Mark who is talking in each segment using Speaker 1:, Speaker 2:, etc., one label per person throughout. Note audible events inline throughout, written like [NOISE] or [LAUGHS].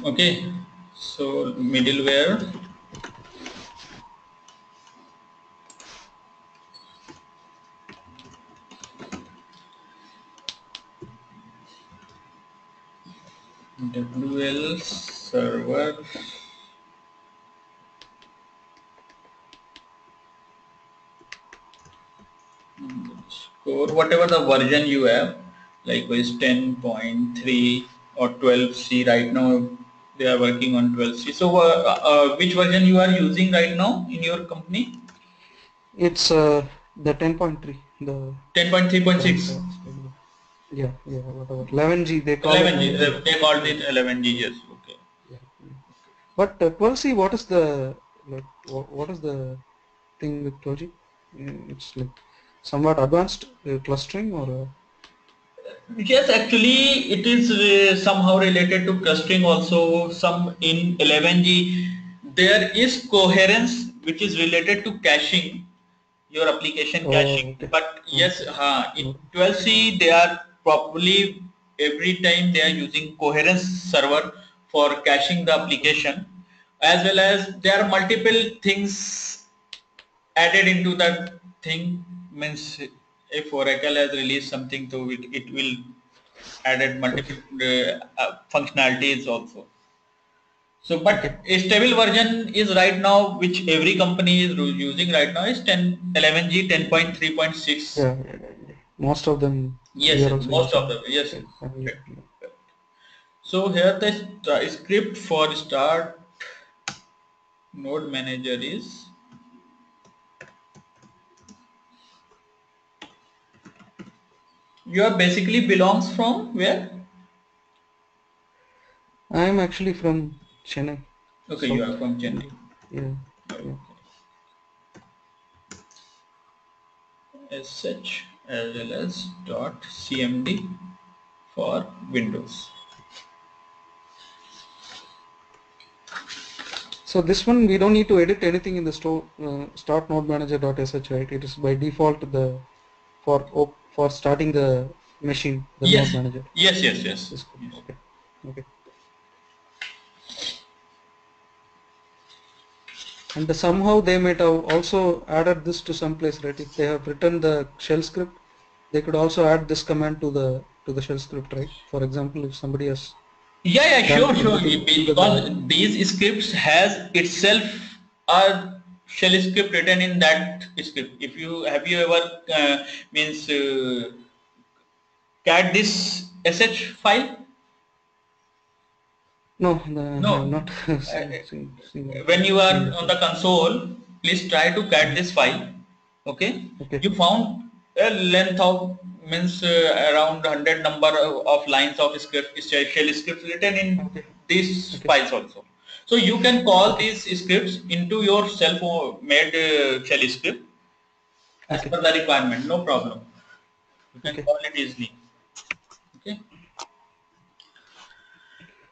Speaker 1: Okay, so middleware. WL server. Score whatever the version you have like is 10.3 or 12c right now they are working on 12c so uh, uh, which version you are using right now in your company?
Speaker 2: It's uh, the 10.3 the
Speaker 1: 10.3.6
Speaker 2: yeah yeah whatever 11g they call
Speaker 1: 11g
Speaker 2: it
Speaker 1: they called it 11g yes okay.
Speaker 2: Yeah. but uh, 12c what is the like what, is the thing with 12g Mm, it's like somewhat advanced uh, clustering or uh,
Speaker 1: Yes, actually it is uh, somehow related to clustering also some in 11G there is coherence which is related to caching your application
Speaker 2: Oh,
Speaker 1: caching
Speaker 2: okay.
Speaker 1: but yes uh, in
Speaker 2: Mm.
Speaker 1: 12C they are probably every time they are using coherence server for caching the application as well as there are multiple things added into that thing means if Oracle has released something to it, it will added multiple uh, uh, functionalities also. So, but a stable version is right now, which every company is using right now is 10, 11G 10.3.6.
Speaker 2: yeah, most of them
Speaker 1: Yes, most of them, yes.
Speaker 2: it. Uh, yeah,
Speaker 1: Correct.
Speaker 2: yeah.
Speaker 1: So here the script for start node manager is you are basically belongs from where?
Speaker 2: I am actually from Chennai
Speaker 1: Okay, you are from Chennai.
Speaker 2: yeah yeah
Speaker 1: sh as well as dot cmd for Windows.
Speaker 2: So this one we don't need to edit anything in the store uh, start node manager.sh right? It is by default the for op, for starting the machine the
Speaker 1: Yes,
Speaker 2: node manager.
Speaker 1: yes, yes, yes. Yes.
Speaker 2: Okay. Okay. And somehow they might have also added this to some place, right? If they have written the shell script, they could also add this command to the to the shell script, right? For example, if somebody has
Speaker 1: Yeah, yeah, sure, sure. Because these scripts has itself a shell script written in that script. If you have you ever uh, means uh, cat this sh file?
Speaker 2: no, the,
Speaker 1: No.
Speaker 2: not [LAUGHS]
Speaker 1: Uh,
Speaker 2: seen,
Speaker 1: when you are on the console, please try to cat this file. Okay.
Speaker 2: Okay.
Speaker 1: You found a length of means uh, around 100 number of lines of script shell scripts written in
Speaker 2: Okay.
Speaker 1: these
Speaker 2: Okay.
Speaker 1: files also. So you can call these scripts into your self made uh, shell script as
Speaker 2: Okay.
Speaker 1: per the requirement. No problem. You can
Speaker 2: Okay.
Speaker 1: call it easily. Okay.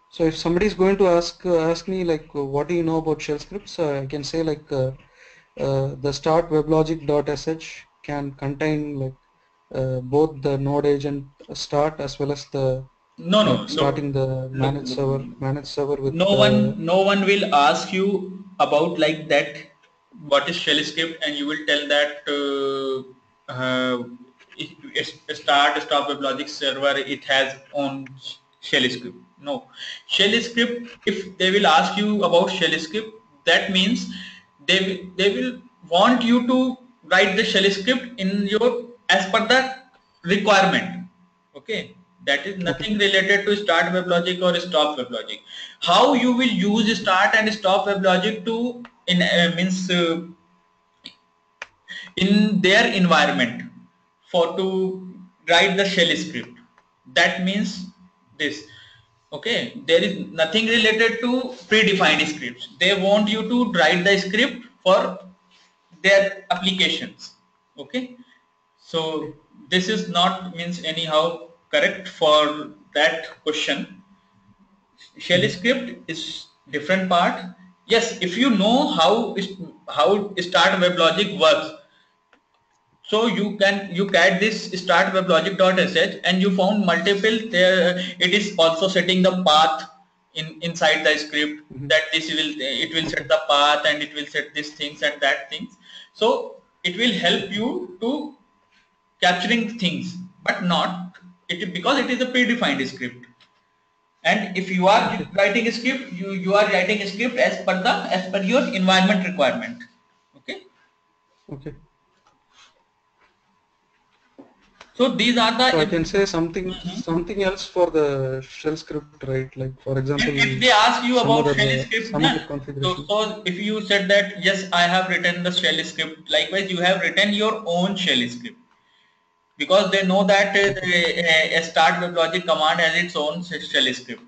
Speaker 2: So if somebody is going to ask uh, ask me like uh, what do you know about shell scripts, uh, I can say like uh, uh, the start weblogic.sh can contain like uh, both the node agent start as well as the
Speaker 1: No, no, no.
Speaker 2: starting the managed
Speaker 1: look.
Speaker 2: server managed server with
Speaker 1: no one no one will ask you about like that what is shell script and you will tell that uh, uh, it, it start stop web logic server it has own shell script no shell script if they will ask you about shell script that means they will- they will want you to write the shell script in your as per the requirement okay that is nothing related to start web logic or stop web logic. How you will use start and stop web logic to in uh, means uh, in their environment for to write the shell script. That means this. Okay? There is nothing related to predefined scripts. They want you to write the script for their applications. Okay? So this is not means anyhow correct for that question. Shell script is different part? Yes if you know how is- how start web logic works. So you can you cat this start weblogic.sh and you found multiple there it is also setting the path in inside the script mm -hmm. that this will it will set the path and it will set these things and that things. So it will help you to capturing things but not it because it is a predefined script and if you are writing a script you you are writing a script as per the as per your environment requirement okay
Speaker 2: okay
Speaker 1: so these are the.
Speaker 2: So I can say something mm -hmm. something else for the shell script, right? Like for example.
Speaker 1: If, if they ask you about shell script, so, so if you said that yes, I have written the shell script. Likewise, you have written your own shell script because they know that uh, a start WebLogic command has its own shell script.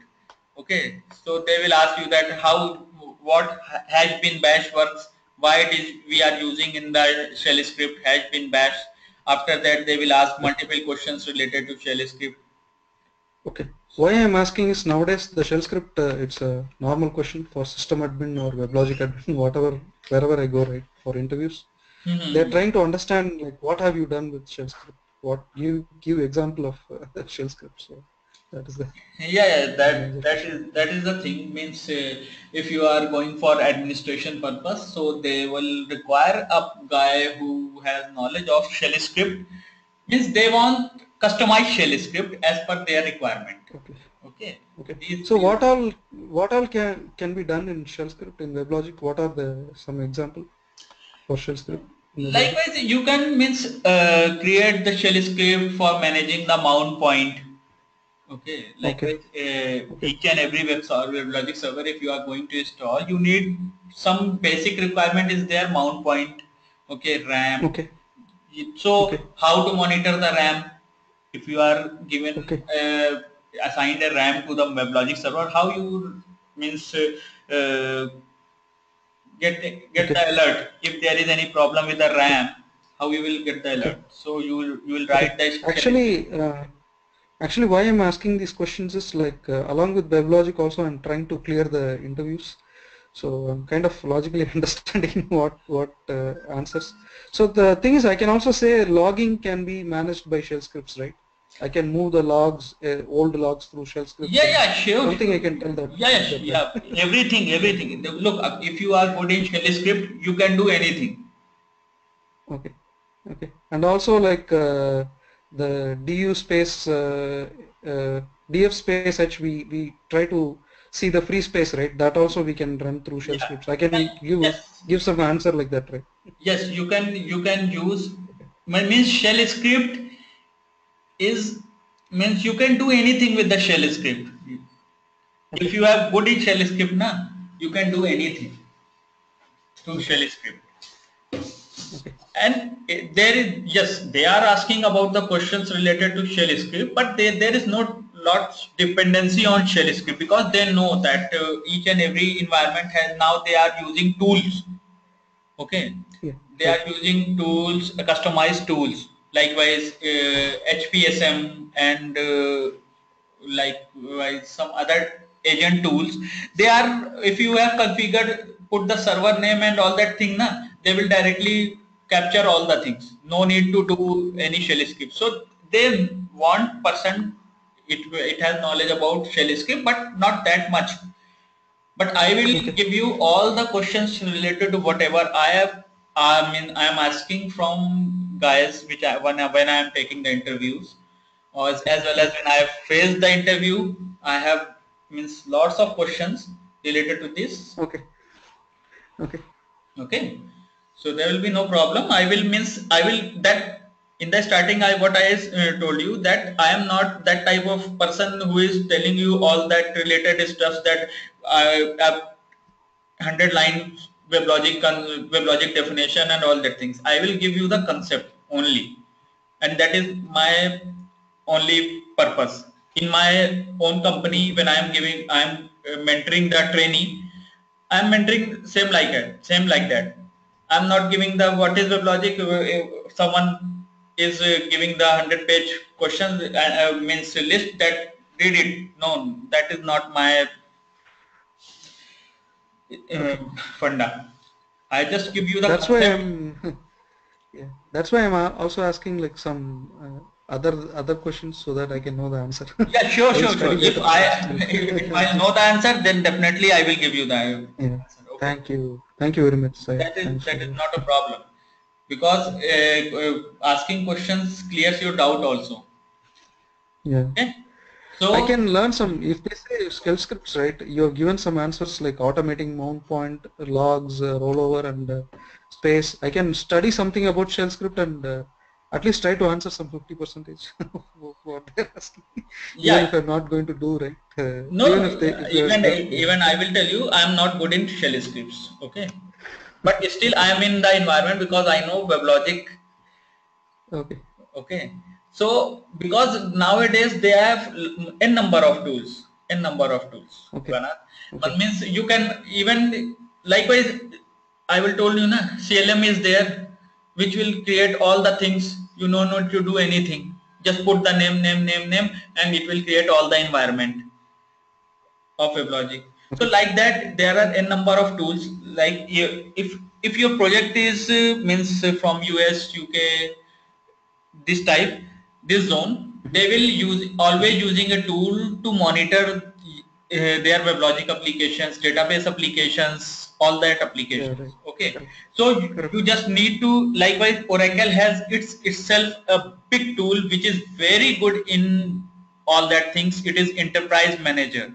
Speaker 1: Okay, so they will ask you that how what has been bash works, why it is we are using in the shell script has been bash after that, they will ask multiple questions related to shell script.
Speaker 2: Okay. Why I am asking is nowadays the shell script, uh, it's a normal question for system admin or WebLogic admin, [LAUGHS] whatever, wherever I go, right, for interviews. Mm -hmm. They're trying to understand like what have you done with shell script? What you give example of uh, [LAUGHS] shell script. So that is the
Speaker 1: yeah, yeah that [LAUGHS] that is that is the thing. Means uh, if you are going for administration purpose so they will require a guy who has knowledge of shell script. Means they want customized shell script as per their requirement.
Speaker 2: Okay.
Speaker 1: Okay?
Speaker 2: Okay. These, so what all what all can can be done in shell script? In WebLogic what are the some example for shell script
Speaker 1: likewise you can means uh, create the shell script for managing the mount point Okay, like okay. uh, each and every web server, WebLogic server, if you are going to install, you need some basic requirement is there, mount point, okay, RAM.
Speaker 2: Okay.
Speaker 1: So okay. how to monitor the RAM? If you are given
Speaker 2: okay.
Speaker 1: uh, assigned a RAM to the WebLogic server, how you means get get okay. the alert if there is any problem with the RAM, how you will get the alert? So you will you will write the
Speaker 2: actually. Uh, Actually, why I'm asking these questions is like uh, along with WebLogic also I'm trying to clear the interviews. So I'm kind of logically [LAUGHS] understanding what what uh, answers. So the thing is I can also say logging can be managed by shell scripts, right? I can move the logs, uh, old logs through shell script.
Speaker 1: Yeah, yeah, sure.
Speaker 2: Something I can tell that.
Speaker 1: Yeah, yeah, yeah. everything, everything. Look, uh, if you are good in shell script, you can do anything.
Speaker 2: Okay, okay. And also like uh, the du space uh, uh, df space h we we try to see the free space right that also we can run through shell yeah. scripts i can give yes. give some answer like that right
Speaker 1: yes you can you can use my means shell script is means you can do anything with the shell script. If you have good in shell script na you can do anything through shell script.
Speaker 2: Okay
Speaker 1: and there is yes they are asking about the questions related to shell script but they, there is no lots dependency on shell script because they know that uh, each and every environment has now they are using tools. Okay?
Speaker 2: Yeah.
Speaker 1: they are using tools uh, customized tools likewise uh, hpsm and uh, like some other agent tools. They are if you have configured put the server name and all that thing na they will directly capture all the things. No need to do any shell script so they want person it it has knowledge about shell script but not that much. But i will give you all the questions related to whatever i have i mean i am asking from guys which i when, when i am taking the interviews or as, as well as when i have faced the interview i have means lots of questions related to this.
Speaker 2: Okay. Okay.
Speaker 1: Okay. So there will be no problem. I will means I will that in the starting I what I uh, told you that I am not that type of person who is telling you all that related stuff that I have 100 lines WebLogic WebLogic definition and all that things. I will give you the concept only and that is my only purpose. In my own company when I am giving I am uh, mentoring the trainee I am mentoring same like that same like that I'm not giving the what is WebLogic. If someone is uh, giving the 100 page questions uh, uh, means list that read it. No, that is not my uh, funda. I just give you the.
Speaker 2: That's concept. why I'm. [LAUGHS] yeah, that's why I'm also asking like some uh, other other questions so that I can know the answer.
Speaker 1: Yeah, sure, [LAUGHS] sure, sure. If. I [LAUGHS] if I know the answer, then definitely I will give you the
Speaker 2: Yeah.
Speaker 1: answer. Okay.
Speaker 2: Thank you. Thank you very much, sir.
Speaker 1: That is
Speaker 2: Thanks
Speaker 1: that is not a problem because uh, uh, asking questions clears your doubt also.
Speaker 2: Yeah.
Speaker 1: Okay. So
Speaker 2: I can learn some, if they say shell scripts, right, you have given some answers like automating mount point, logs, uh, rollover and uh, space. I can study something about shell script and uh, at least try to answer some 50 percentage [LAUGHS] of what they're asking.
Speaker 1: Yeah.
Speaker 2: Even if I'm not going to do, right? Uh,
Speaker 1: no,
Speaker 2: even if they, if
Speaker 1: even
Speaker 2: they're-
Speaker 1: even I will tell you, I am not good in shell scripts. Okay, but still I am in the environment because I know WebLogic
Speaker 2: Okay.
Speaker 1: okay so because nowadays they have n number of tools n number of tools
Speaker 2: Okay.
Speaker 1: But means you can even likewise i will told you na clm is there which will create all the things you know not to do anything just put the name name name name and it will create all the environment of WebLogic. So like that, there are a number of tools. Like if if your project is uh, means uh, from US, UK, this type, this zone, they will use always using a tool to monitor uh, their WebLogic applications, database applications, all that applications.
Speaker 2: right.
Speaker 1: Okay.
Speaker 2: Correct.
Speaker 1: So you, you just need to likewise Oracle has its itself a big tool which is very good in all that things. It is Enterprise Manager.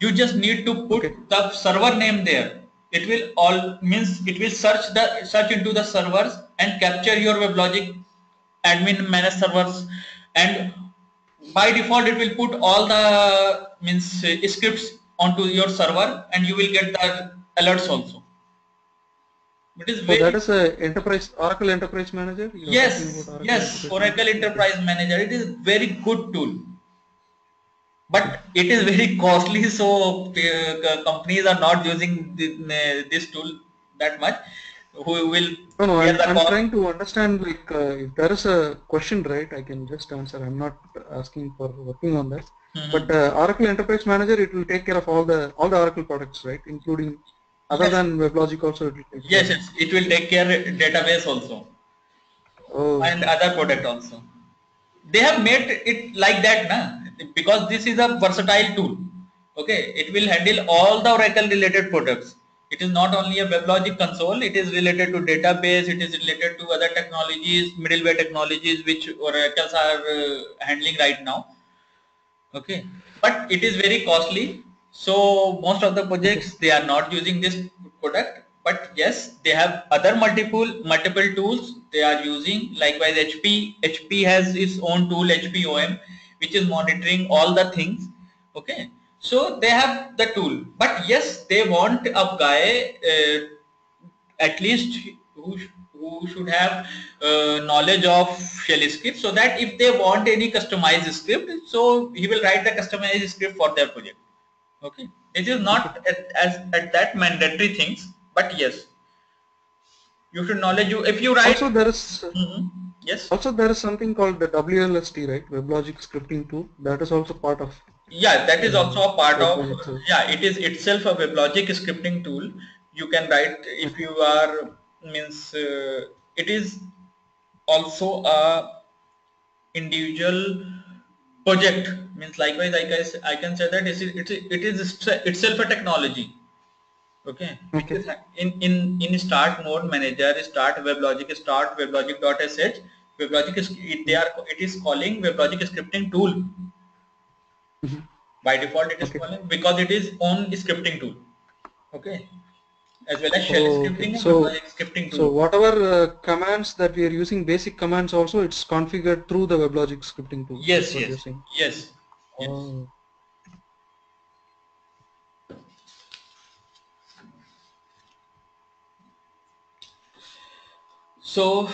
Speaker 1: You just need to put
Speaker 2: Okay.
Speaker 1: the server name there. It will all means it will search the search into the servers and capture your WebLogic admin manage servers and by default it will put all the means uh, scripts onto your server and you will get the alerts also. It is
Speaker 2: So
Speaker 1: very
Speaker 2: that is a enterprise, Oracle Enterprise Manager? You
Speaker 1: yes
Speaker 2: Oracle
Speaker 1: yes
Speaker 2: Enterprise
Speaker 1: Oracle? Enterprise Manager it is very good tool but it is very costly so uh, companies are not using the, this tool that much who will
Speaker 2: No, no, I'm, I'm trying to understand like uh, if there is a question, right, I can just answer. I'm not asking for working on that.
Speaker 1: Mhm.
Speaker 2: But uh, Oracle Enterprise Manager, it will take care of all the all the Oracle products, right, including other
Speaker 1: Yes.
Speaker 2: than WebLogic also. It will take
Speaker 1: yes, yes it will take care database also
Speaker 2: Oh,
Speaker 1: and other product also they have made it like that na? because this is a versatile tool okay it will handle all the oracle related products it is not only a WebLogic console it is related to database it is related to other technologies middleware technologies which oracles are uh, handling right now. Okay? But it is very costly. So most of the projects they are not using this product. But yes they have other multiple multiple tools they are using. Likewise hp hp has its own tool hp om which is monitoring all the things. Okay so they have the tool but yes they want a guy uh, at least who, sh- who should have uh, knowledge of shell script so that if they want any customized script so he will write the customized script for their project okay it is not at, as at that mandatory things but yes you should knowledge you if you write
Speaker 2: also there is
Speaker 1: Mhm. yes
Speaker 2: also there is something called the WLST, right, WebLogic scripting tool. That is also part of.
Speaker 1: Yeah that is also a part of yeah it is itself a WebLogic scripting tool. You can write if you are means uh, it is also a individual project. Means likewise I can, I can say that it is, it is, it is itself a technology. Okay?
Speaker 2: Okay.
Speaker 1: in in in start node manager start weblogic start weblogic.sh weblogic is it, they are it is calling weblogic scripting tool
Speaker 2: Mhm.
Speaker 1: by default it is
Speaker 2: Okay.
Speaker 1: calling because it is own scripting tool okay as well as shell scripting and
Speaker 2: so-
Speaker 1: scripting tool
Speaker 2: So whatever uh, commands that we are using, basic commands also, it's configured through the WebLogic scripting tool.
Speaker 1: yes
Speaker 2: That's what you're
Speaker 1: yes yes yes
Speaker 2: Oh.
Speaker 1: So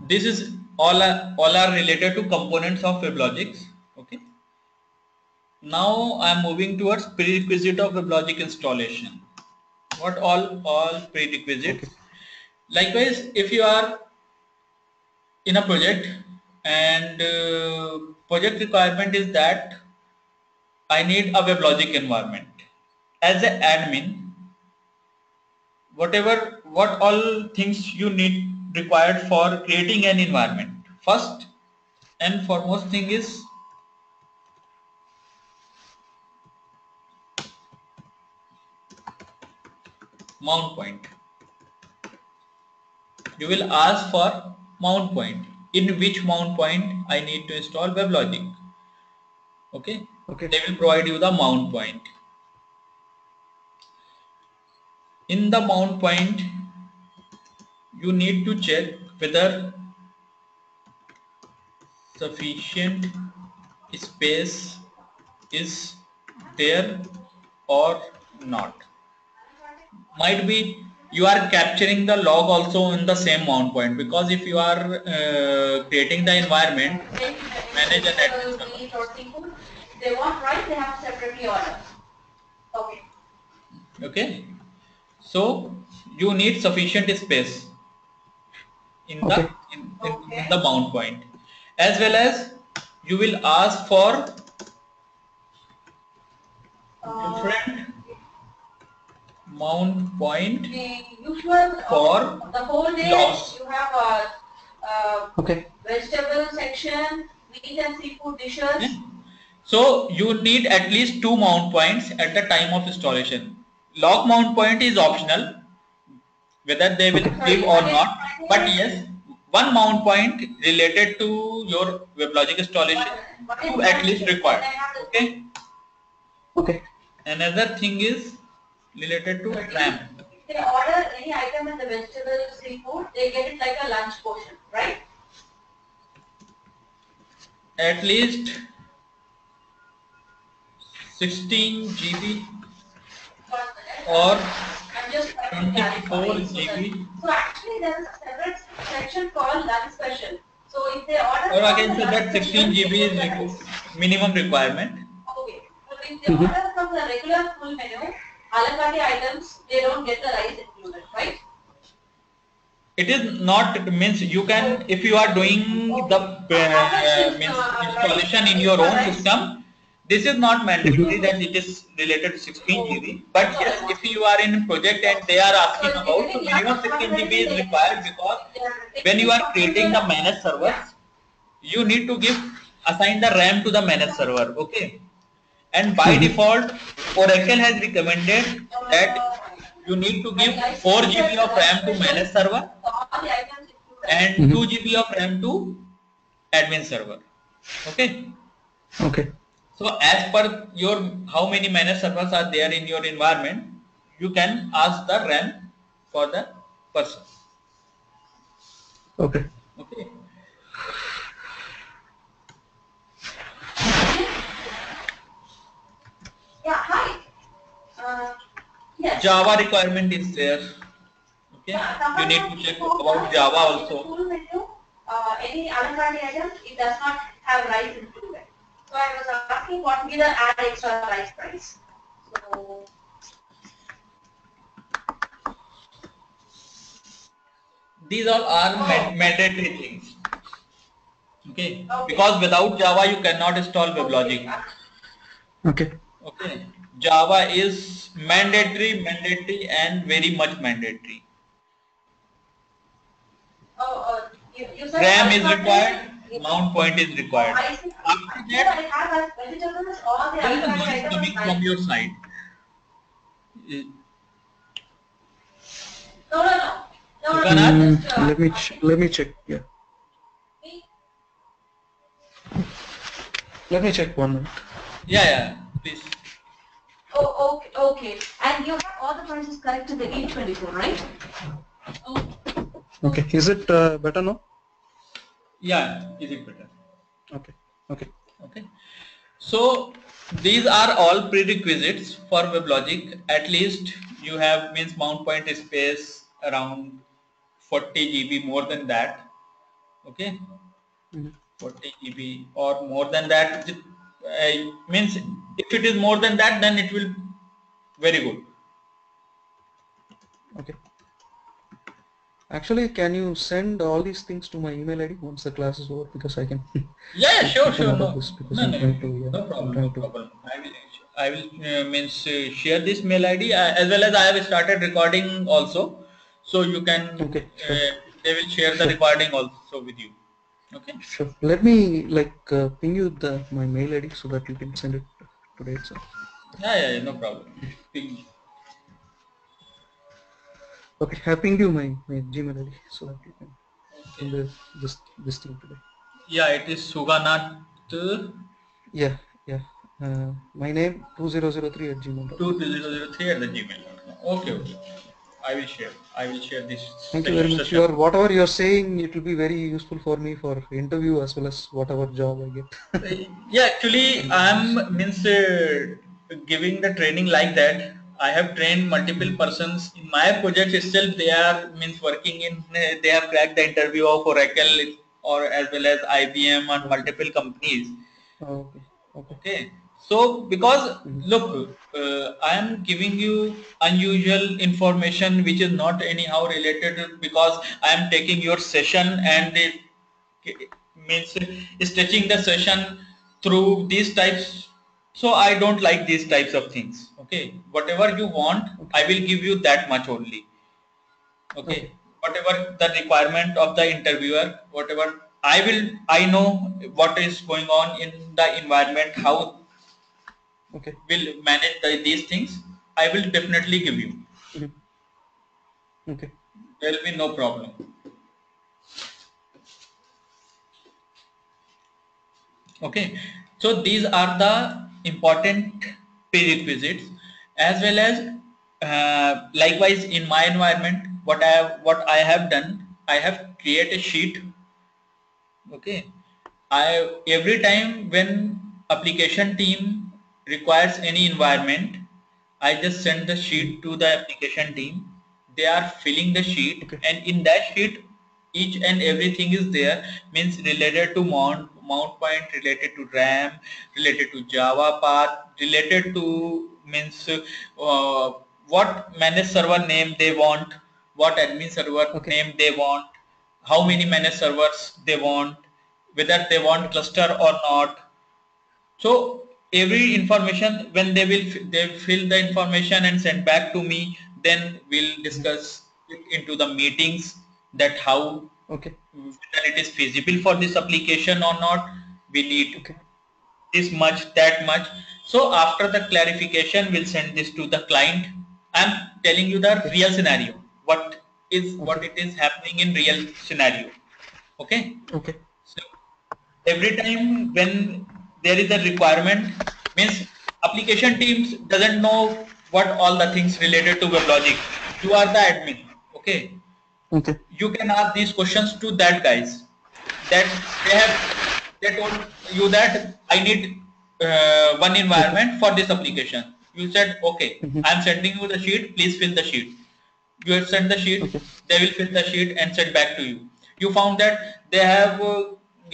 Speaker 1: this is all are, all are related to components of WebLogic. Now I am moving towards prerequisite of WebLogic installation. What all all prerequisites?
Speaker 2: Okay.
Speaker 1: Likewise, if you are in a project and uh, project requirement is that I need a WebLogic environment. As an admin, whatever what all things you need required for creating an environment first and foremost thing is mount point. You will ask for mount point. In which mount point I need to install WebLogic okay?
Speaker 2: Okay.
Speaker 1: They will provide you the mount point. In the mount point you need to check whether sufficient space is there or not might be you are capturing the log also in the same mount point because if you are uh, creating the environment manage an admin server.
Speaker 3: They want right, they have separately order. Okay.
Speaker 1: okay so you need sufficient space in the
Speaker 2: Okay.
Speaker 1: in, in, in
Speaker 3: Okay.
Speaker 1: the mount point as well as you will ask for
Speaker 3: Uh,
Speaker 1: different mount point
Speaker 3: the usual
Speaker 1: For
Speaker 3: uh, the whole day
Speaker 1: logs.
Speaker 3: you have a, uh
Speaker 2: okay
Speaker 3: vegetable section, meat and seafood dishes.
Speaker 1: So you need at least two mount points at the time of installation. Log mount point is optional, whether they will
Speaker 3: Okay.
Speaker 1: give or not. But yes, one mount point related to your WebLogic installation,
Speaker 3: What is
Speaker 1: two at least
Speaker 3: that?
Speaker 1: required.
Speaker 3: Then I have the-
Speaker 1: Okay.
Speaker 2: okay
Speaker 1: Another thing is related to.
Speaker 3: If they order any item in the vegetable seafood, they get it like a lunch portion, right?
Speaker 1: At least 16 GB or
Speaker 3: I'm just trying to
Speaker 1: 24
Speaker 3: clarify. So
Speaker 1: GB.
Speaker 3: So actually there is a separate section called lunch special. So if they order.
Speaker 1: or again say that 16 GB is requ- minimum requirement.
Speaker 3: Okay, but if they
Speaker 2: Mhm.
Speaker 3: order from the regular full menu, a la items, they don't get the rice included, right?
Speaker 1: it is not it means you can if you are doing the uh, means installation in your own system this is not mandatory that it is related to 16 GB but yes if you are in project and they are asking about so minimum 16 GB is required because when you are creating the managed servers you need to give assign the RAM to the managed server okay and by default Oracle has recommended that you need to give 4 GB of RAM to managed server
Speaker 3: So all the items included.
Speaker 1: and
Speaker 2: Mhm.
Speaker 1: 2 GB of RAM to admin server. Okay.
Speaker 2: okay
Speaker 1: So as per your how many managed servers are there in your environment, you can ask the RAM for the person.
Speaker 2: okay
Speaker 1: Okay.
Speaker 3: Yeah, hi. Uh, yes.
Speaker 1: Java requirement is there. Okay.
Speaker 3: Yeah,
Speaker 1: You need to check about
Speaker 3: us
Speaker 1: Java also.
Speaker 3: full menu, uh, any a la carte item, it does not have rice included. So I was asking what will be the add extra rice price. So
Speaker 1: These all are
Speaker 3: Oh.
Speaker 1: mandatory things. Okay.
Speaker 3: Okay.
Speaker 1: Because without Java you cannot install WebLogic.
Speaker 2: okay
Speaker 1: Okay. Okay java is mandatory, mandatory and very much mandatory.
Speaker 3: Oh, uh, you, you.
Speaker 1: RAM is
Speaker 3: a la
Speaker 1: required, mount point is required.
Speaker 3: I see.
Speaker 1: After
Speaker 3: Here
Speaker 1: that,
Speaker 3: I have as vegetables, all the
Speaker 1: there is
Speaker 3: other
Speaker 1: a
Speaker 3: items.
Speaker 1: coming from your side. Uh,
Speaker 3: No, no, no. No, no, no,
Speaker 2: Mm,
Speaker 3: just, uh,
Speaker 2: let me ch- let me check yeah let me check one minute
Speaker 1: Yeah, yeah, please.
Speaker 3: Oh, okay, okay. And you have all the prices correct to the E24, right? Oh,
Speaker 2: okay is it uh, better now
Speaker 1: Yeah, is it better?
Speaker 2: okay okay
Speaker 1: Okay. So these are all prerequisites for WebLogic. At least you have means mount point space around 40 GB more than that. Okay.
Speaker 2: Mhm.
Speaker 1: 40 GB or more than that uh, means if it is more than that then it will very good.
Speaker 2: okay actually can you send all these things to my email id once the class is over because i can [LAUGHS]
Speaker 1: Yeah, sure, [LAUGHS] sure. No, no, no,
Speaker 2: to, yeah,
Speaker 1: no problem, no problem. I will, I will uh, means uh, share this mail ID uh, as well as I have started recording also, so you can.
Speaker 2: Okay,
Speaker 1: Uh, they will share the recording also with you. Okay.
Speaker 2: Sure. Let me like uh, ping you the my mail ID so that you can send it today itself.
Speaker 1: Yeah, yeah, no problem. Ping-
Speaker 2: Okay, I pinged you my, my Gmail ID so that you can send the, this this thing today.
Speaker 1: Yeah, it is Suganath
Speaker 2: Yeah, yeah. Uh, my name 2003 at gmail.
Speaker 1: two zero zero three at the gmail. Okay, okay. I will share. I will share this.
Speaker 2: Thank you very much. Your whatever you're saying, it will be very useful for me for interview as well as whatever job I get.
Speaker 1: yeah, actually, I'm means uh, giving the training like that. I have trained multiple persons in my project itself. They are means working in. Uh, they have cracked the interview of Oracle or as well as IBM and multiple companies.
Speaker 2: Okay. Okay.
Speaker 1: Okay. So because look, uh, I am giving you unusual information which is not anyhow related because I am taking your session and it means stretching the session through these types. So I don't like these types of things. Okay. Whatever you want, I will give you that much only. Okay. Whatever the requirement of the interviewer, whatever I will, I know what is going on in the environment, how
Speaker 2: Okay.
Speaker 1: will manage the, these things, I will definitely give you.
Speaker 2: Mhm. Okay.
Speaker 1: There will be no problem. Okay, so these are the important prerequisites as well as uh, likewise in my environment what I have what I have done I have created a sheet okay I every time when application team requires any environment I just send the sheet to the application team they are filling the sheet
Speaker 2: Okay.
Speaker 1: and in that sheet each and everything is there means related to mount mount point related to ram related to java path related to means uh, what managed server name they want what admin server
Speaker 2: Okay.
Speaker 1: name they want how many managed servers they want whether they want cluster or not so every information when they will they fill the information and send back to me, then we'll discuss it into the meetings that how
Speaker 2: Okay.
Speaker 1: whether it is feasible for this application or not. We need
Speaker 2: Okay.
Speaker 1: this much, that much. So after the clarification, we'll send this to the client. I'm telling you the real scenario. What is what it is happening in real scenario. Okay.
Speaker 2: Okay.
Speaker 1: So every time when there is a requirement means application teams doesn't know what all the things related to WebLogic. You are the admin. Okay.
Speaker 2: Okay.
Speaker 1: You can ask these questions to that guys. That they have they told you that I need uh, one environment for this application. You said okay.
Speaker 2: Mhm.
Speaker 1: I'm sending you the sheet. Please fill the sheet. You have sent the sheet.
Speaker 2: Okay.
Speaker 1: They will fill the sheet and send back to you. You found that they have uh,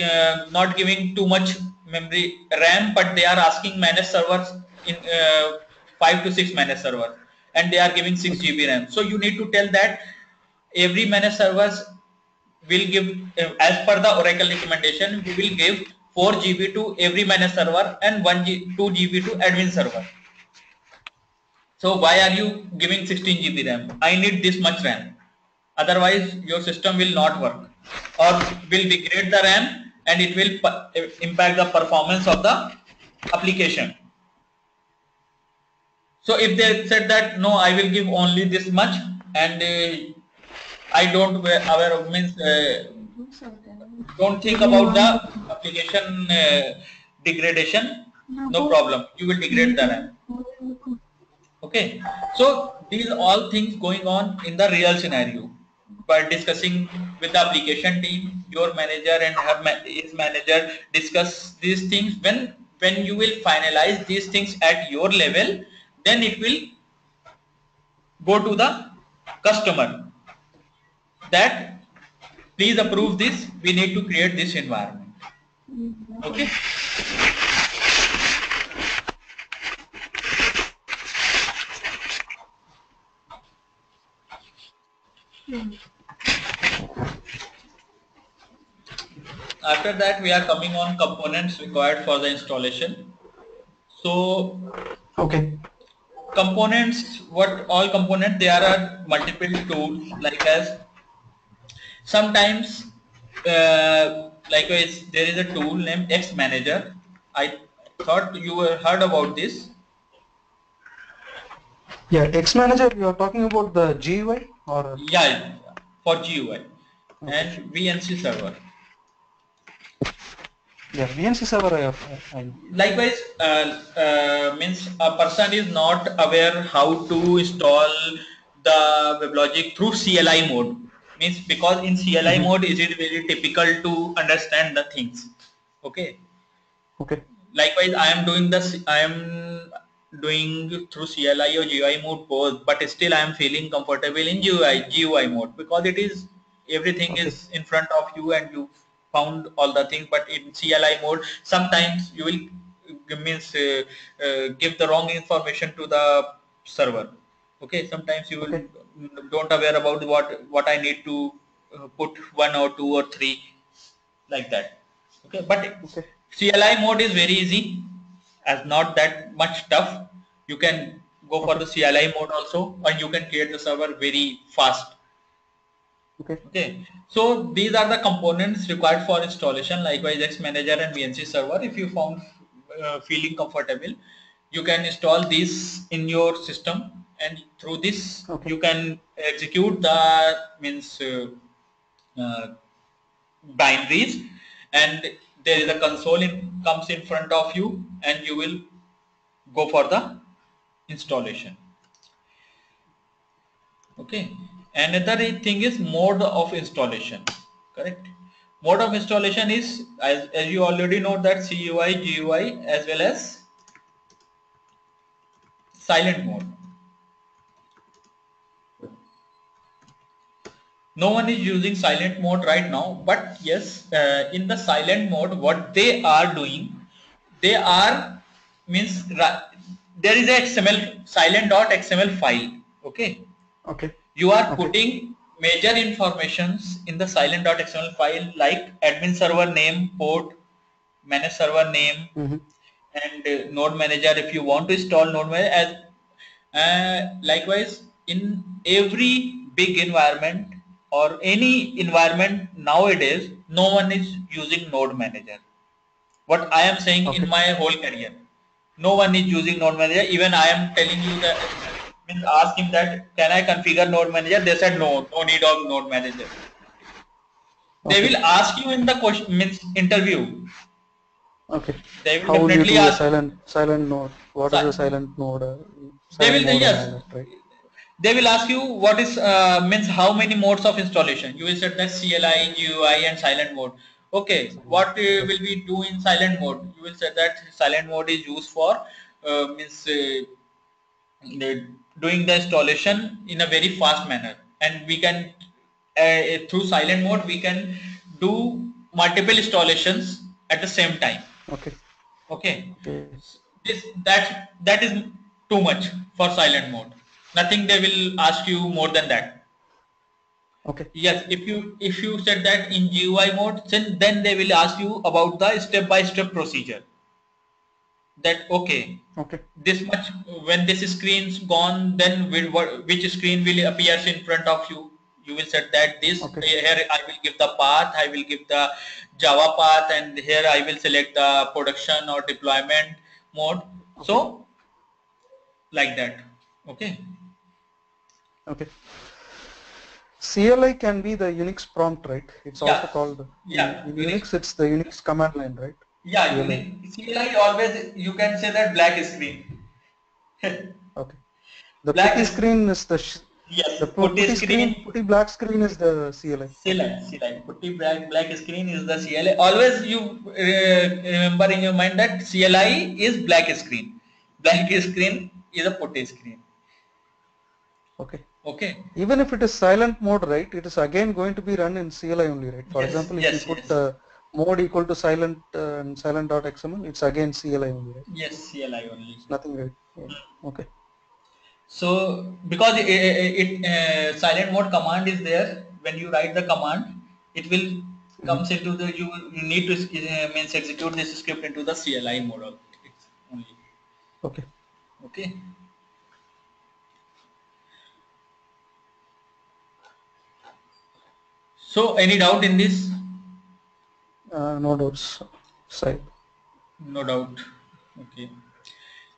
Speaker 1: uh, not giving too much memory RAM, but they are asking managed servers in uh, five to six managed servers, and they are giving six GB RAM. So you need to tell that every managed servers will give uh, as per the Oracle recommendation, we will give 4 GB to every managed server and 1 G, 2 GB to admin server. So why are you giving 16 GB RAM? I need this much RAM. Otherwise, your system will not work or will degrade the RAM and it will impact the performance of the application. So if they said that no, I will give only this much and uh, I don't wa- aware of means uh, don't think about the application uh, degradation. No problem. You will degrade the RAM. Okay, so these all things going on in the real scenario by discussing with the application team, your manager and her ma- his manager discuss these things. When when you will finalize these things at your level, then it will go to the customer that please approve this. We need to create this environment. Mm-hmm. Okay. Hmm. After that, we are coming on components required for the installation. So
Speaker 2: Okay.
Speaker 1: components, what all components, there are multiple tools like as sometimes uh, likewise there is a tool named X Manager. I thought you were heard about this.
Speaker 2: Yeah, X Manager, you are talking about the GUI or?
Speaker 1: Yeah, for GUI and VNC server.
Speaker 2: Yeah, VNC server I have.
Speaker 1: Likewise, uh, uh, means a person is not aware how to install the WebLogic through CLI mode. Means because in CLI
Speaker 2: Mhm.
Speaker 1: mode is it very typical to understand the things. Okay.
Speaker 2: okay.
Speaker 1: Likewise, I am doing this. I am doing through CLI or GUI mode both, but still I am feeling comfortable in GUI GUI mode because it is everything
Speaker 2: Okay.
Speaker 1: is in front of you and you found all the thing But in CLI mode, sometimes you will uh, means uh, uh, give the wrong information to the server. Okay, sometimes you will
Speaker 2: Okay.
Speaker 1: don't aware about what what I need to uh, put one or two or three like that. Okay, but
Speaker 2: Okay.
Speaker 1: CLI mode is very easy as not that much tough. You can go for the CLI mode also and you can create the server very fast.
Speaker 2: Okay.
Speaker 1: Okay. So these are the components required for installation likewise X Manager and VNC server. If you found uh, feeling comfortable, you can install these in your system and through this
Speaker 2: Okay.
Speaker 1: you can execute the means uh, uh, binaries and there is a console in, comes in front of you and you will go for the installation okay another thing is mode of installation. Correct? Mode of installation is as, as you already know that CUI GUI as well as silent mode. No one is using silent mode right now but yes uh, in the silent mode what they are doing they are means there is a xml silent.xml file okay?
Speaker 2: Okay.
Speaker 1: You are
Speaker 2: Okay.
Speaker 1: putting major informations in the silent.xml file like admin server name port manage server name
Speaker 2: Mm-hmm.
Speaker 1: and uh, node manager if you want to install node manager as uh, likewise in every big environment or any environment nowadays no one is using node manager what i am saying
Speaker 2: Okay.
Speaker 1: in my whole career no one is using node manager even i am telling you that ask him that can i configure node manager they said no no need of node manager they will ask you in the question means interview
Speaker 2: Okay.
Speaker 1: they will
Speaker 2: How
Speaker 1: definitely
Speaker 2: do a
Speaker 1: ask
Speaker 2: silent silent node? What is
Speaker 1: Si-
Speaker 2: a silent node? Uh,
Speaker 1: They will-
Speaker 2: mode
Speaker 1: yes.
Speaker 2: right?
Speaker 1: they will ask you what is uh, means how many modes of installation you will set that CLI, GUI and silent mode okay what uh, will we do in silent mode you will say that silent mode is used for uh, means uh, doing the installation in a very fast manner and we can uh, through silent mode we can do multiple installations at the same time
Speaker 2: Okay.
Speaker 1: okay
Speaker 2: Okay.
Speaker 1: this that that is too much for silent mode nothing they will ask you more than that
Speaker 2: Okay.
Speaker 1: yes if you if you said that in GUI mode then then they will ask you about the step by step procedure that okay
Speaker 2: Okay.
Speaker 1: this much when this screen's gone then will which screen will appears in front of you you will set that this
Speaker 2: Okay.
Speaker 1: here I will give the path I will give the Java path and here I will select the production or deployment mode so like that okay
Speaker 2: Okay. CLI can be the Unix prompt, right? It's
Speaker 1: Yeah.
Speaker 2: also called
Speaker 1: Yeah. Unix.
Speaker 2: It's the Unix command line, right?
Speaker 1: Yeah
Speaker 2: CLI.
Speaker 1: Unix- CLI always you can say that black screen [LAUGHS]
Speaker 2: Okay. The
Speaker 1: Black
Speaker 2: putty
Speaker 1: is-
Speaker 2: screen is the sh-
Speaker 1: yes
Speaker 2: the
Speaker 1: putty
Speaker 2: putty
Speaker 1: screen
Speaker 2: putty black screen is the CLI.
Speaker 1: CLI, CLI, putty black, black screen is the CLI. Always you uh, remember in your mind that CLI is black screen. Black screen is a putty screen.
Speaker 2: Okay.
Speaker 1: Okay.
Speaker 2: Even if it is silent mode, right? It is again going to be run in CLI only, right? For
Speaker 1: Yes,
Speaker 2: example, if
Speaker 1: yes,
Speaker 2: you put
Speaker 1: yes.
Speaker 2: uh, mode equal to silent uh, and silent.xml, it's again CLI only, right?
Speaker 1: Yes, CLI only.
Speaker 2: Nothing, right? Yeah. Okay.
Speaker 1: So because it, it uh, silent mode command is there, when you write the command, it will comes into the you, you need to uh, means execute this script into the CLI mode only.
Speaker 2: Okay.
Speaker 1: Okay. So any doubt in this?
Speaker 2: Uh, no doubts, side.
Speaker 1: No doubt. Okay.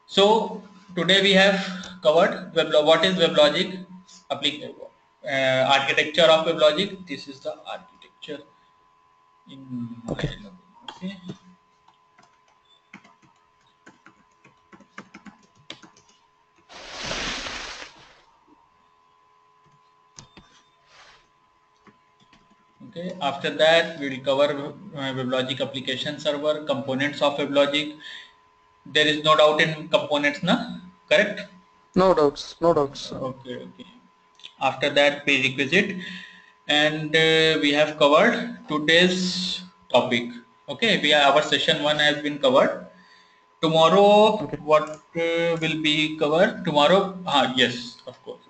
Speaker 1: So today we have covered web what is WebLogic, uh, architecture of WebLogic. This is the architecture in
Speaker 2: Okay.
Speaker 1: okay. Okay, after that we will cover uh, WebLogic application server, components of WebLogic. There is no doubt in components, na? Correct?
Speaker 2: No doubts, no doubts.
Speaker 1: Okay, okay. After that prerequisite and uh, we have covered today's topic. Okay, we are, our session one has been covered. Tomorrow
Speaker 2: Okay.
Speaker 1: what uh, will be covered? Tomorrow, ah, yes, of course.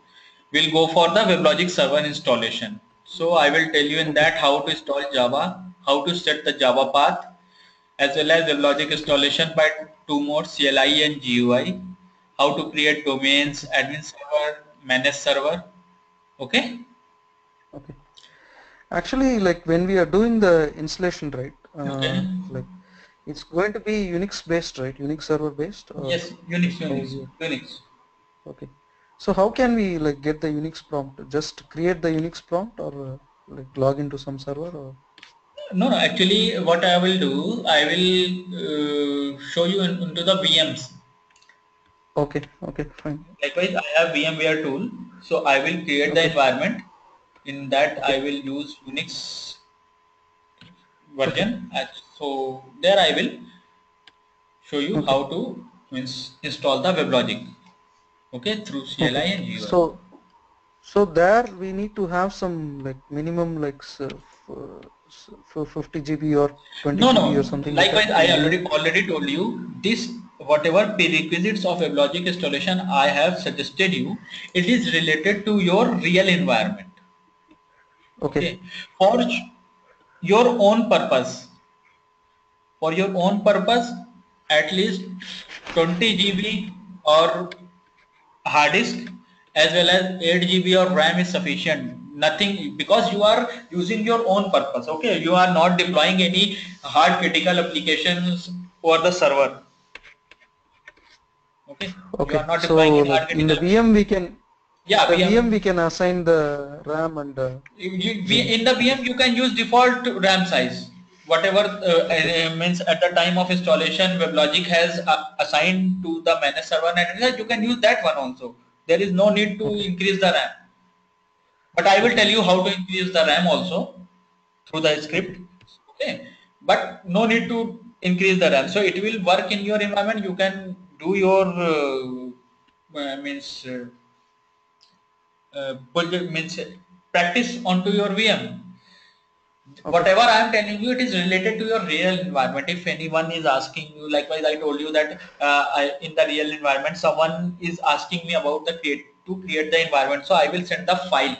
Speaker 1: We'll go for the WebLogic server installation. So I will tell you in that how to install Java, how to set the Java path, as well as WebLogic installation by two more CLI and GUI, how to create domains, admin server, manage server. Okay?
Speaker 2: Okay. Actually, like when we are doing the installation, right? Uh,
Speaker 1: Okay.
Speaker 2: Like it's going to be Unix based, right? Unix server based.
Speaker 1: Yes, Unix, Unix, Unix.
Speaker 2: Okay. So how can we like get the Unix prompt? Just create the Unix prompt or like log into some server or?
Speaker 1: No, no, actually what I will do, I will uh, show you in, into the VMs.
Speaker 2: Okay. Okay. Fine.
Speaker 1: Likewise, I have VMware tool, so I will create the environment. In that, I will use Unix version. And So there I will show you
Speaker 2: Okay.
Speaker 1: how to means install the WebLogic. Okay, through CLI and GUI.
Speaker 2: So, so there we need to have some like minimum like s- for 50 GB or 20
Speaker 1: no,
Speaker 2: GB
Speaker 1: no.
Speaker 2: or something.
Speaker 1: Likewise,
Speaker 2: like
Speaker 1: I already already told you this. Whatever prerequisites of WebLogic installation I have suggested you, it is related to your real environment.
Speaker 2: Okay.
Speaker 1: okay for your own purpose for your own purpose at least 20 GB or hard disk as well as 8 GB or RAM is sufficient. Nothing because you are using your own purpose okay? You are not deploying any hard critical applications over the server okay? You
Speaker 2: Okay.
Speaker 1: are not
Speaker 2: So
Speaker 1: any hard
Speaker 2: like, in the VM we can
Speaker 1: yeah
Speaker 2: the
Speaker 1: VM
Speaker 2: VM we can assign the RAM and uh,
Speaker 1: you, you- we- in the VM you can use default RAM size whatever uh, uh, means at the time of installation WebLogic has uh, assigned to the managed server network you can use that one also. There is no need to increase the RAM. But I will tell you how to increase the RAM also through the script okay? But no need to increase the RAM. So it will work in your environment. You can do your uh, uh, means uh, uh, means practice onto your VM. Whatever I am telling you, it is related to your real environment. If anyone is asking you, likewise I told you that uh, I, in the real environment, someone is asking me about the create to create the environment. So I will send the file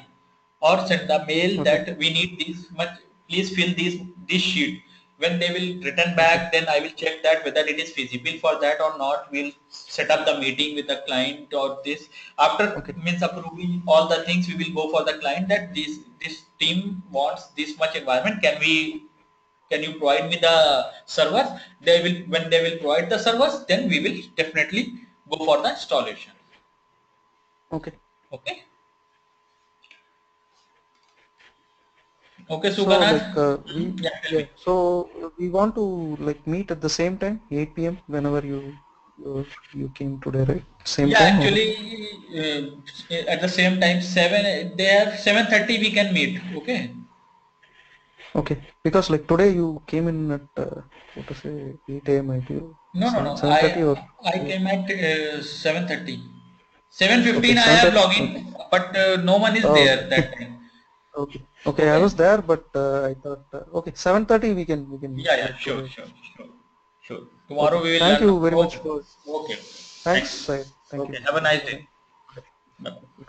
Speaker 1: or send the mail
Speaker 2: Okay.
Speaker 1: that we need this much. Please fill this this sheet. When they will return back, then I will check that whether it is feasible for that or not. We'll set up the meeting with the client or this. After
Speaker 2: Okay.
Speaker 1: means approving all the things, we will go for the client that this this team wants this much environment. Can we can you provide me the servers? They will when they will provide the servers, then we will definitely go for the installation.
Speaker 2: okay.
Speaker 1: Okay. Okay,
Speaker 2: So like uh, we
Speaker 1: Yeah,
Speaker 2: yeah, so we want to like meet at the same time 8 p.m. whenever you you, you came today right same
Speaker 1: yeah,
Speaker 2: time
Speaker 1: actually, uh, at the same time, seven. They have seven thirty. We can meet. Okay.
Speaker 2: okay because like today you came in at uh, what to say 8 a.m. I feel
Speaker 1: No, no, no.
Speaker 2: 7:30 or
Speaker 1: I, I came at uh, 7.30. 7.15
Speaker 2: Okay,
Speaker 1: I have
Speaker 2: 7:30,
Speaker 1: login, but uh, no one is
Speaker 2: Oh.
Speaker 1: there that time. [LAUGHS]
Speaker 2: okay okay I was there but uh, I thought uh, okay 7:30 we can we can
Speaker 1: Yeah, yeah, sure, sure, sure. Sure. Tomorrow we will
Speaker 2: Thank
Speaker 1: learn-
Speaker 2: you very much
Speaker 1: Okay.
Speaker 2: for
Speaker 1: Okay.
Speaker 2: thanks Syed. thank
Speaker 1: Okay.
Speaker 2: you
Speaker 1: Have a nice day. Bye.